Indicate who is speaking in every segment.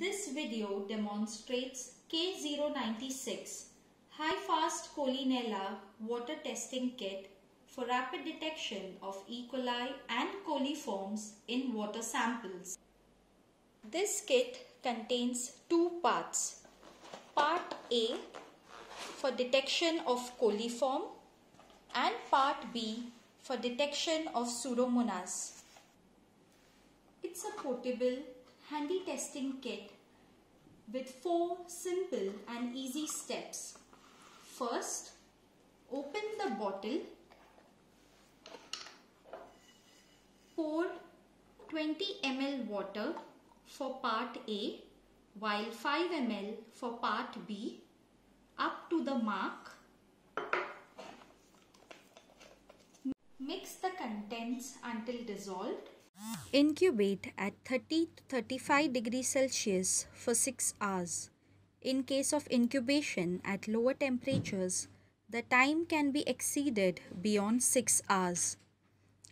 Speaker 1: This video demonstrates K096 HiFast Colinella Water Testing Kit for rapid detection of E. coli and coliforms in water samples. This kit contains two parts. Part A for detection of coliform and Part B for detection of Pseudomonas. It's a portable, handy testing kit with four simple and easy steps. First, open the bottle, pour 20 ml water for part A while 5 ml for part B up to the mark. Mix the contents until dissolved.
Speaker 2: Incubate at 30 to 35 degrees Celsius for 6 hours. In case of incubation at lower temperatures, the time can be exceeded beyond 6 hours.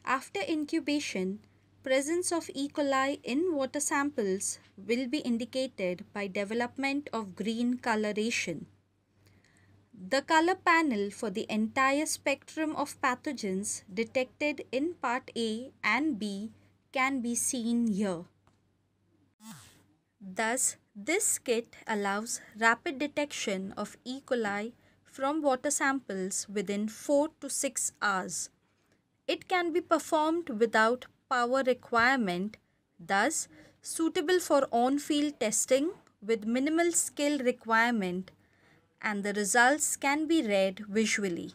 Speaker 2: After incubation, presence of E. coli in water samples will be indicated by development of green coloration. The color panel for the entire spectrum of pathogens detected in part A and B can be seen here. Thus, this kit allows rapid detection of E. coli from water samples within 4 to 6 hours. It can be performed without power requirement, thus suitable for on-field testing with minimal skill requirement and the results can be read visually.